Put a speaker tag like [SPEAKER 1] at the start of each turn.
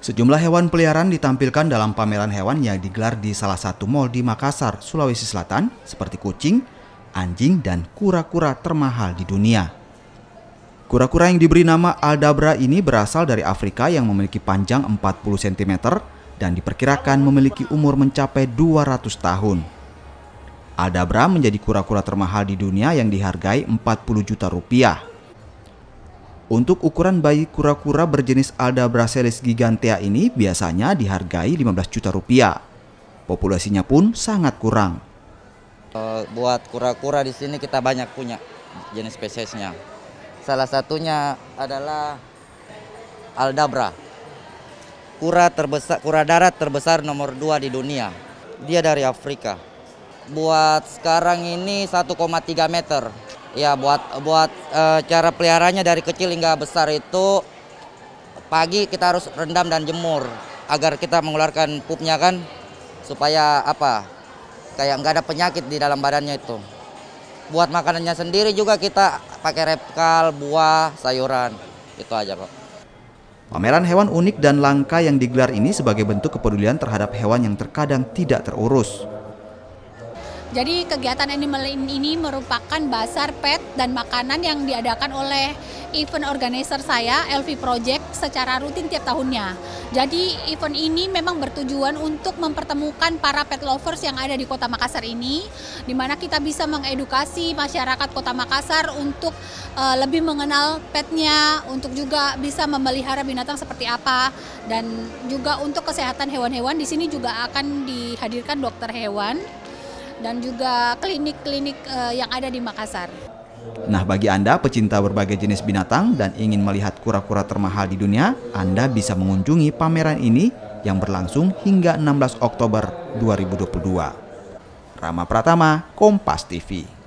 [SPEAKER 1] Sejumlah hewan peliharaan ditampilkan dalam pameran hewan yang digelar di salah satu mal di Makassar, Sulawesi Selatan, seperti kucing, anjing, dan kura-kura termahal di dunia. Kura-kura yang diberi nama Aldabra ini berasal dari Afrika yang memiliki panjang 40 cm dan diperkirakan memiliki umur mencapai 200 tahun. Aldabra menjadi kura-kura termahal di dunia yang dihargai 40 juta rupiah. Untuk ukuran bayi kura-kura berjenis Alda bracelis gigantea ini biasanya dihargai 15 juta rupiah. Populasinya pun sangat kurang.
[SPEAKER 2] Uh, buat kura-kura di sini kita banyak punya jenis spesiesnya. Salah satunya adalah Aldabra. Kura terbesar, kura darat terbesar nomor 2 di dunia. Dia dari Afrika. Buat sekarang ini 1,3 meter ya buat buat e, cara peliharanya dari kecil hingga besar itu pagi kita harus rendam dan jemur agar kita mengeluarkan pupnya kan supaya apa kayak nggak ada penyakit di dalam badannya itu buat makanannya sendiri juga kita pakai repkal buah sayuran itu aja pak
[SPEAKER 1] Pameran hewan unik dan langka yang digelar ini sebagai bentuk kepedulian terhadap hewan yang terkadang tidak terurus.
[SPEAKER 3] Jadi kegiatan animal ini merupakan basar pet dan makanan yang diadakan oleh event organizer saya, LV Project, secara rutin tiap tahunnya. Jadi event ini memang bertujuan untuk mempertemukan para pet lovers yang ada di kota Makassar ini, di mana kita bisa mengedukasi masyarakat kota Makassar untuk uh, lebih mengenal petnya, untuk juga bisa memelihara binatang seperti apa, dan juga untuk kesehatan hewan-hewan di sini juga akan dihadirkan dokter hewan dan juga klinik-klinik uh, yang ada di Makassar.
[SPEAKER 1] Nah, bagi Anda pecinta berbagai jenis binatang dan ingin melihat kura-kura termahal di dunia, Anda bisa mengunjungi pameran ini yang berlangsung hingga 16 Oktober 2022. Rama Pratama, Kompas TV.